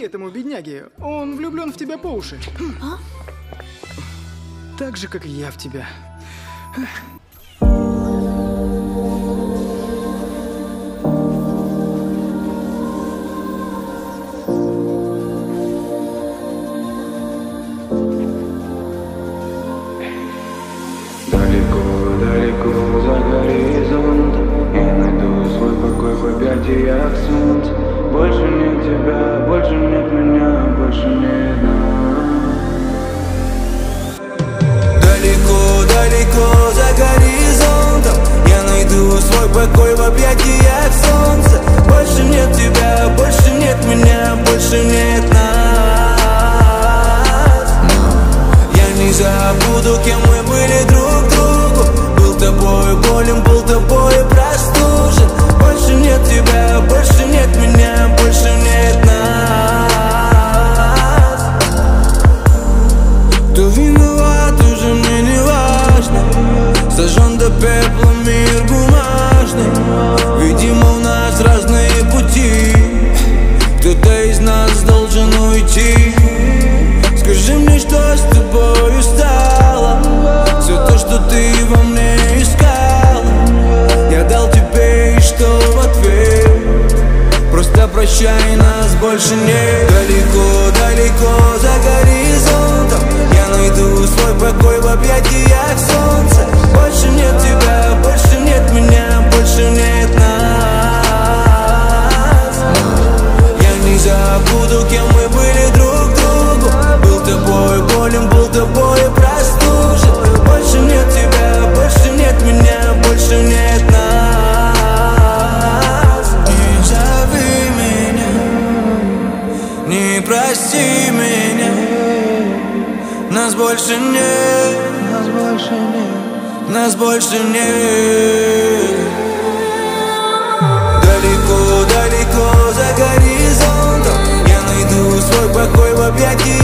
Помоги этому бедняге. Он влюблен в тебя по уши. Так же, как и я в тебя. Покой в объятиях солнца. Больше нет тебя, больше нет меня, больше нет нас. Я не забуду, кем мы были друг другу. Был тобой болен, был тобой простужен. Больше нет тебя, больше нет меня, больше нет нас. Кто виноват, уже мне не важно. Сожжен до пепла прощай, нас больше нет Далеко, далеко за горизонтом. Я найду свой покой в объятиях прости меня. Нас больше нет. Нас больше нет. Нас больше нет Далеко, далеко за горизонтом Я найду свой покой в объятии